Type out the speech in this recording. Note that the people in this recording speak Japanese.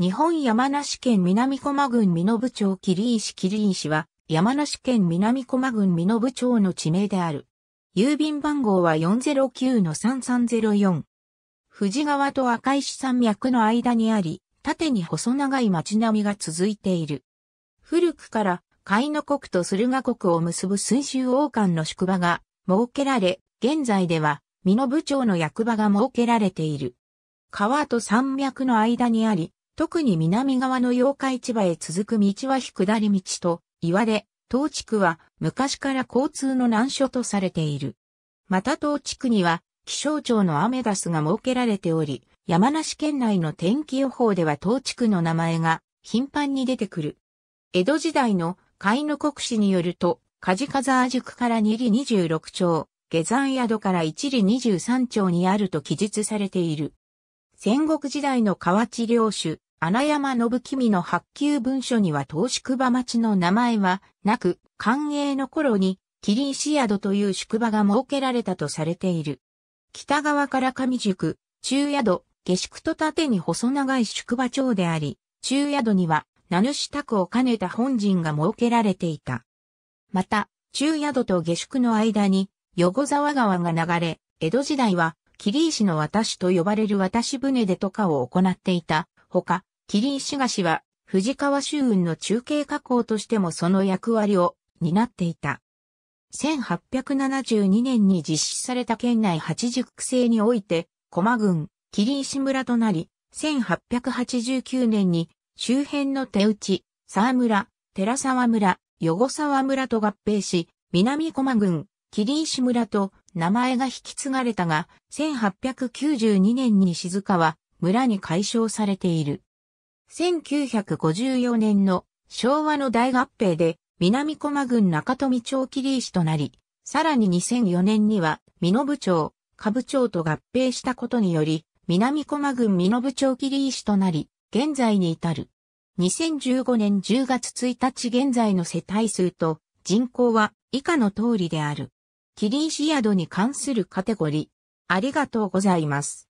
日本山梨県南駒郡美濃町桐石桐石は山梨県南駒郡美濃町の地名である。郵便番号は409-3304。富士川と赤石山脈の間にあり、縦に細長い町並みが続いている。古くから海野国と駿河国を結ぶ水州王冠の宿場が設けられ、現在では美濃部長の役場が設けられている。川と山脈の間にあり、特に南側の妖怪市場へ続く道は非下り道と言われ、当地区は昔から交通の難所とされている。また当地区には気象庁のアメダスが設けられており、山梨県内の天気予報では当地区の名前が頻繁に出てくる。江戸時代の海野国史によると、梶風宿から2里26町、下山宿から1里23町にあると記述されている。戦国時代の河内領主、穴山信君の発給文書には東宿場町の名前はなく、寛永の頃に、霧石宿という宿場が設けられたとされている。北側から上宿、中宿、下宿と縦に細長い宿場町であり、中宿には名主宅を兼ねた本陣が設けられていた。また、中宿と下宿の間に、横沢川が流れ、江戸時代は、桐石の渡しと呼ばれる渡し船でとかを行っていた。ほか、桐石菓子は、藤川周運の中継加工としてもその役割を担っていた。1872年に実施された県内80区制において、駒郡、桐石村となり、1889年に周辺の手打ち、沢村、寺沢村、横沢村と合併し、南駒郡、桐石村と名前が引き継がれたが、1892年に静川村に改称されている。1954年の昭和の大合併で南駒郡中富町桐石となり、さらに2004年には、美濃部町、下部町と合併したことにより、南駒郡美濃部町桐石となり、現在に至る。2015年10月1日現在の世帯数と人口は以下の通りである。桐石宿に関するカテゴリー。ありがとうございます。